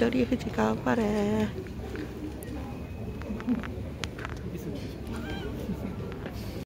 victoria che giocava a fare